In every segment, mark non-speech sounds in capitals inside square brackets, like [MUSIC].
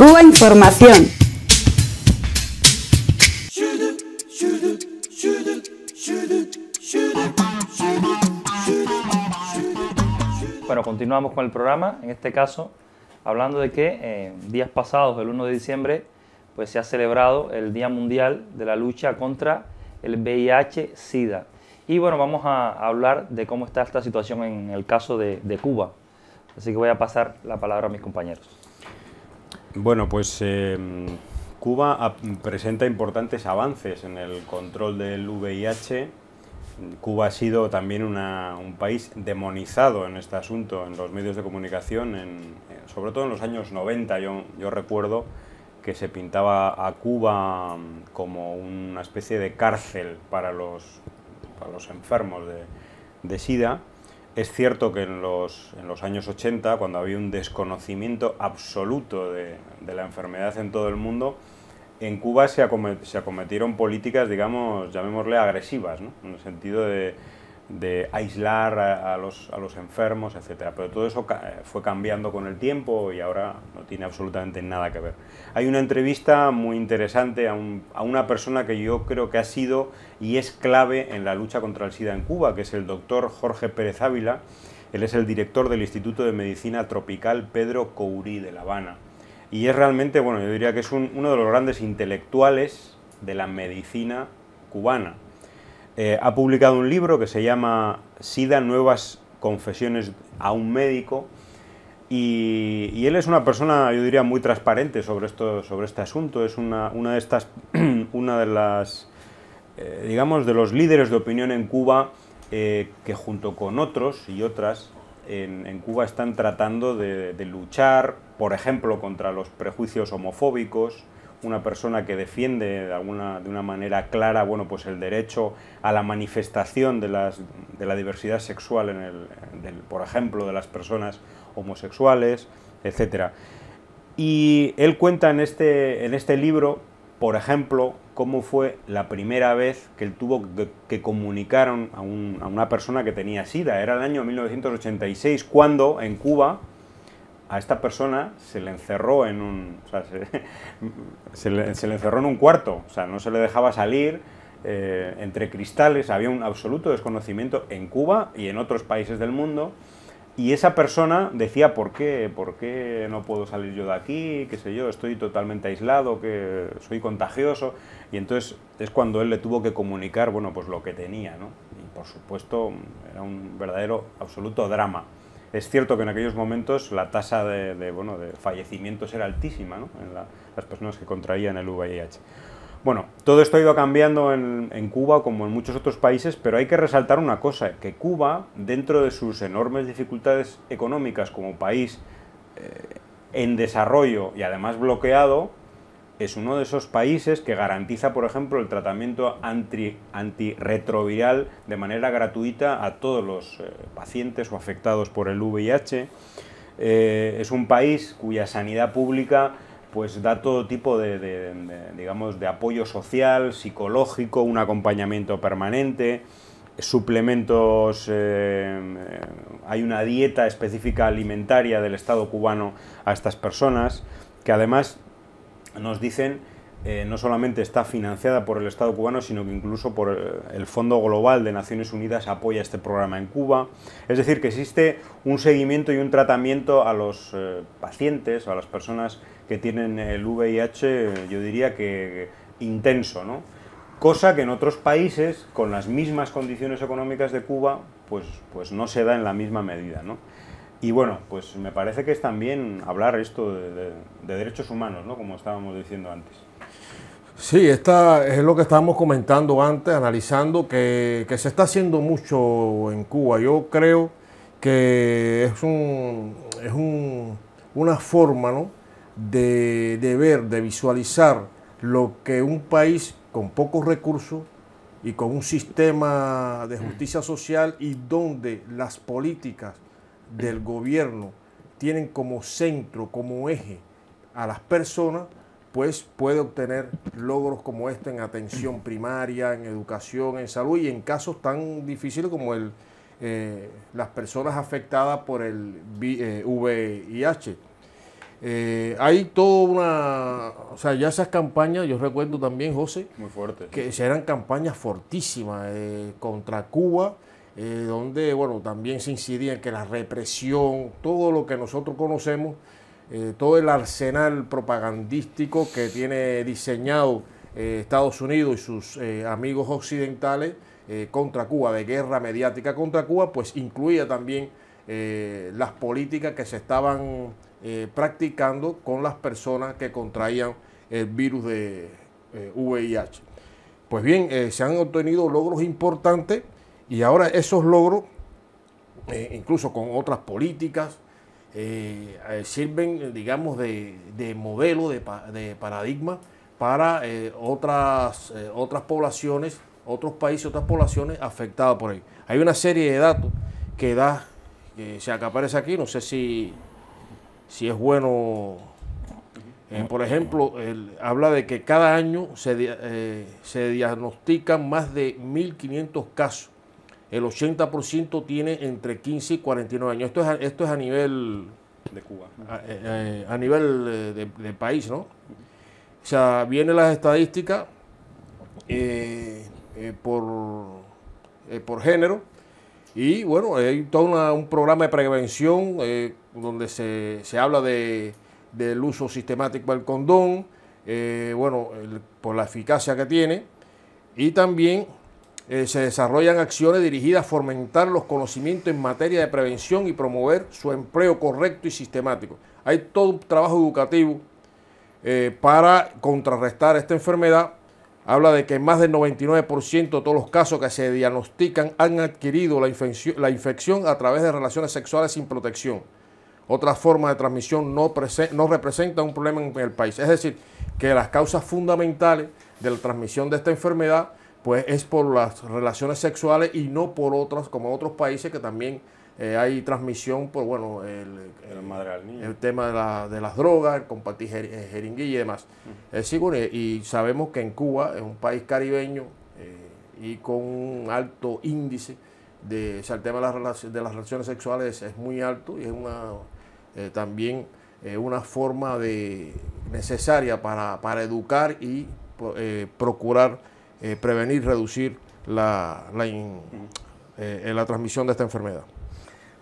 Cuba Información. Bueno, continuamos con el programa, en este caso hablando de que eh, días pasados, el 1 de diciembre, pues se ha celebrado el Día Mundial de la Lucha contra el VIH-Sida. Y bueno, vamos a hablar de cómo está esta situación en el caso de, Cuba. Así que voy a pasar la palabra a mis compañeros. Bueno, pues eh, Cuba presenta importantes avances en el control del VIH Cuba ha sido también un país demonizado en este asunto en los medios de comunicación, sobre todo en los años 90. Yo, recuerdo que se pintaba a Cuba mm, como una especie de cárcel para los, enfermos de, SIDA. Es cierto que en los, años 80, cuando había un desconocimiento absoluto de la enfermedad en todo el mundo, en Cuba se, acometieron políticas, digamos, llamémosle agresivas, ¿no? en el sentido de, aislar a, los, enfermos, etc. Pero todo eso fue cambiando con el tiempo y ahora no tiene absolutamente nada que ver. Hay una entrevista muy interesante a, a una persona que yo creo que ha sido y es clave en la lucha contra el SIDA en Cuba, que es el doctor Jorge Pérez Ávila. Él es el director del Instituto de Medicina Tropical Pedro Courí de La Habana y es realmente, bueno, yo diría que es uno de los grandes intelectuales de la medicina cubana. Eh, ha publicado un libro que se llama SIDA, Nuevas Confesiones a un médico, y, él es una persona, yo diría, muy transparente sobre, esto, sobre este asunto, es una, una de estas, [CLEARS THROAT] una de las, eh, digamos, de los líderes de opinión en Cuba eh, que junto con otros y otras en, Cuba están tratando de, luchar, por ejemplo, contra los prejuicios homofóbicos, una persona que defiende de, alguna, de una manera clara bueno, pues el derecho a la manifestación de, las, de la diversidad sexual, en el, por ejemplo, de las personas homosexuales, etc. Y él cuenta en este, en este libro, por ejemplo, cómo fue la primera vez que él tuvo que, comunicar a, una persona que tenía SIDA. Era el año 1986, cuando en Cuba a esta persona se le encerró en un, [LAUGHS] se, le, encerró en un cuarto, o sea, no se le dejaba salir eh, entre cristales, había un absoluto desconocimiento en Cuba y en otros países del mundo y esa persona decía, ¿por qué? ¿Por qué no puedo salir yo de aquí? ¿Qué sé yo? Estoy totalmente aislado, que soy contagioso. Y entonces es cuando él le tuvo que comunicar, bueno, pues lo que tenía, ¿no? Y por supuesto era un verdadero, absoluto drama. Es cierto que en aquellos momentos la tasa de, bueno, de fallecimientos era altísima, ¿no? En las personas que contraían el VIH. Bueno, todo esto ha ido cambiando en, Cuba como en muchos otros países, pero hay que resaltar una cosa, que Cuba, dentro de sus enormes dificultades económicas como país eh, en desarrollo y además bloqueado, es uno de esos países que garantiza, por ejemplo, el tratamiento antirretroviral de manera gratuita a todos los eh, pacientes o afectados por el VIH. Eh, es un país cuya sanidad pública pues da todo tipo de, digamos, de apoyo social, psicológico, un acompañamiento permanente, suplementos, eh, hay una dieta específica alimentaria del Estado cubano a estas personas, que además nos dicen eh, no solamente está financiada por el Estado cubano, sino que incluso por eh, el Fondo Global de Naciones Unidas apoya este programa en Cuba. Es decir, que existe un seguimiento y un tratamiento a los pacientes, a las personas que tienen el VIH, yo diría que intenso, ¿no? Cosa que en otros países, con las mismas condiciones económicas de Cuba, pues, pues no se da en la misma medida, ¿no? Y bueno, pues me parece que es también hablar esto de, derechos humanos, ¿no? Como estábamos diciendo antes. Sí, esta es lo que estábamos comentando antes, analizando que, que, se está haciendo mucho en Cuba. Yo creo que es, un, es un, una forma, ¿no? de, ver, de visualizar lo que un país con pocos recursos y con un sistema de justicia social y donde las políticas del gobierno tienen como centro, como eje a las personas, pues puede obtener logros como este en atención primaria, en educación, en salud y en casos tan difíciles como el, eh, las personas afectadas por el VIH. Eh, hay toda una, o sea, ya esas campañas, yo recuerdo también, José, Muy fuerte. que eran campañas fortísimas eh, contra Cuba, eh, donde, bueno, también se incidía en que la represión, todo lo que nosotros conocemos, eh, todo el arsenal propagandístico que tiene diseñado eh, Estados Unidos y sus amigos occidentales contra Cuba, de guerra mediática contra Cuba, pues incluía también las políticas que se estaban practicando con las personas que contraían el virus de VIH. Pues bien, se han obtenido logros importantes y ahora esos logros, eh, incluso con otras políticas, eh, eh, sirven, digamos, de, de modelo, de, pa- de paradigma para otras, otras poblaciones, otros países, otras poblaciones afectadas por ahí. Hay una serie de datos que da, que se aparece aquí, no sé si, si es bueno por ejemplo, habla de que cada año se, se diagnostican más de 1.500 casos. El 80% tiene entre 15 y 49 años. Esto es a, esto es a nivel De Cuba. a, eh, a nivel eh, de, de país, ¿no? O sea, vienen las estadísticas eh, eh, por, eh, por género y bueno, hay todo una- un programa de prevención donde se, se habla de, del uso sistemático del condón, bueno, el- por la eficacia que tiene y también eh, se desarrollan acciones dirigidas a fomentar los conocimientos en materia de prevención y promover su empleo correcto y sistemático. Hay todo un trabajo educativo eh, para contrarrestar esta enfermedad. Habla de que más del 99% de todos los casos que se diagnostican han adquirido la infección, la infección a través de relaciones sexuales sin protección. Otra forma de transmisión no, no representa un problema en el país. Es decir, que las causas fundamentales de la transmisión de esta enfermedad pues es por las relaciones sexuales y no por otras, como otros países que también eh, hay transmisión por, bueno, el, El niño. el tema de, la- de las drogas, el compartir jer- eh, jeringuilla y demás. Es decir, bueno, y sabemos que en Cuba es un país caribeño eh, y con un alto índice de, o sea, el tema de las, de las relaciones sexuales es muy alto y es una eh, también eh, una forma de necesaria para, para educar y pro- eh, procurar eh, prevenir, reducir la, la, in- eh, la transmisión de esta enfermedad.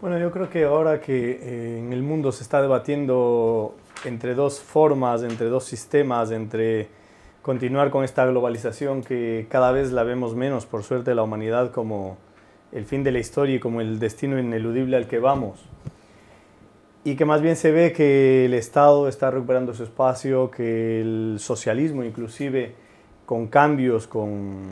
Bueno, yo creo que ahora que eh, en el mundo se está debatiendo entre dos formas, entre dos sistemas, entre continuar con esta globalización que cada vez la vemos menos, por suerte, la humanidad como el fin de la historia y como el destino ineludible al que vamos. Y que más bien se ve que el Estado está recuperando su espacio, que el socialismo inclusive con cambios, con,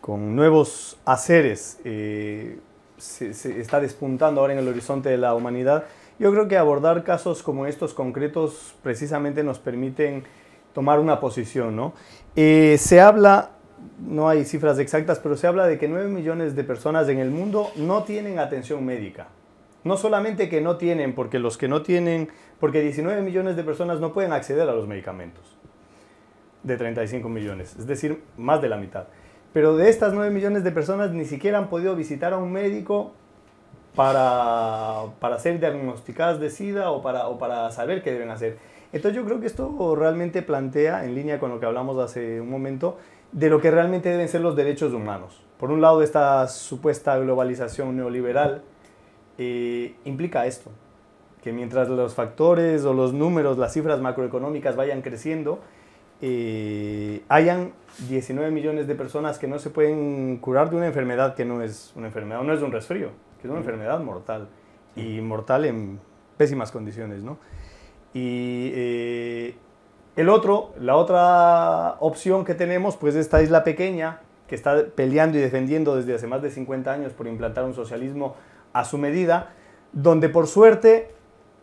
con nuevos haceres, eh, se, se está despuntando ahora en el horizonte de la humanidad. Yo creo que abordar casos como estos concretos precisamente nos permiten tomar una posición. ¿no? Eh, se habla, no hay cifras exactas, pero se habla de que 9 millones de personas en el mundo no tienen atención médica. No solamente que no tienen, porque los que no tienen, porque 19 millones de personas no pueden acceder a los medicamentos de 35 millones, es decir, más de la mitad. Pero de estas 9 millones de personas ni siquiera han podido visitar a un médico para, para ser diagnosticadas de SIDA o para, o para saber qué deben hacer. Entonces yo creo que esto realmente plantea, en línea con lo que hablamos hace un momento, de lo que realmente deben ser los derechos humanos. Por un lado, esta supuesta globalización neoliberal eh, implica esto, que mientras los factores o los números, las cifras macroeconómicas vayan creciendo, eh, hayan 19 millones de personas que no se pueden curar de una enfermedad que no es una enfermedad, no es un resfrío, que es una enfermedad mortal y mortal en pésimas condiciones, ¿no? Y eh, el otro, la otra opción que tenemos, pues esta isla pequeña que está peleando y defendiendo desde hace más de 50 años por implantar un socialismo a su medida, donde por suerte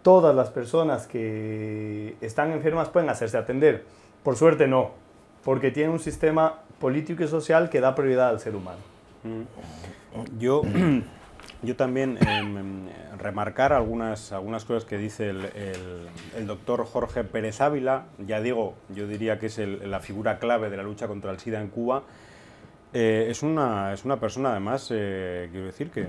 todas las personas que están enfermas pueden hacerse atender. Por suerte no, porque tiene un sistema político y social que da prioridad al ser humano. Mm. Yo, [CLEARS THROAT] yo también em, em, remarcar algunas, algunas cosas que dice el, el- doctor Jorge Pérez Ávila, ya digo, yo diría que es el- la figura clave de la lucha contra el SIDA en Cuba. Eh, es, una, es una persona además, eh, quiero decir, que,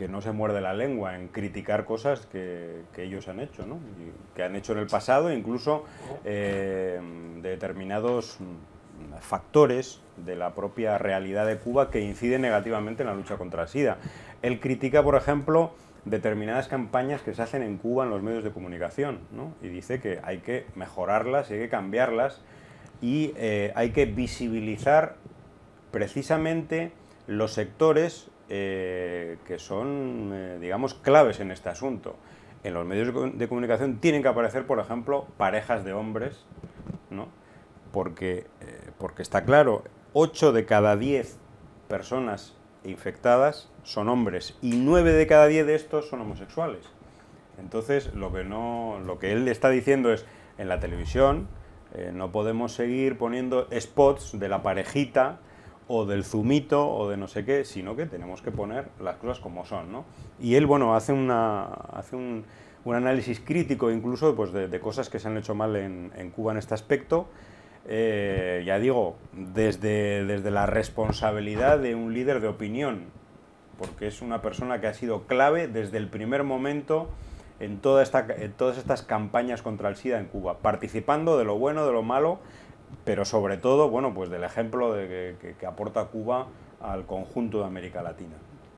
que no se muerde la lengua en criticar cosas que, ellos han hecho, ¿no? que han hecho en el pasado, incluso eh, determinados factores de la propia realidad de Cuba que inciden negativamente en la lucha contra el SIDA. Él critica, por ejemplo, determinadas campañas que se hacen en Cuba en los medios de comunicación, ¿no? y dice que hay que mejorarlas, hay que cambiarlas y eh, hay que visibilizar precisamente los sectores eh, que son, eh, digamos, claves en este asunto. En los medios de comunicación tienen que aparecer, por ejemplo, parejas de hombres, ¿no? porque, porque está claro, 8 de cada 10 personas infectadas son hombres y 9 de cada 10 de estos son homosexuales. Entonces, lo que, no, lo que él está diciendo es, en la televisión eh, no podemos seguir poniendo spots de la parejita o del zumito o de no sé qué, sino que tenemos que poner las cosas como son. ¿no? Y él, bueno, hace, una, hace un, un análisis crítico incluso pues, de, cosas que se han hecho mal en, en Cuba en este aspecto eh, ya digo, desde, desde la responsabilidad de un líder de opinión, porque es una persona que ha sido clave desde el primer momento en, esta, todas estas campañas contra el SIDA en Cuba, participando de lo bueno, de lo malo, pero sobre todo, bueno, pues del ejemplo de que aporta Cuba al conjunto de América Latina.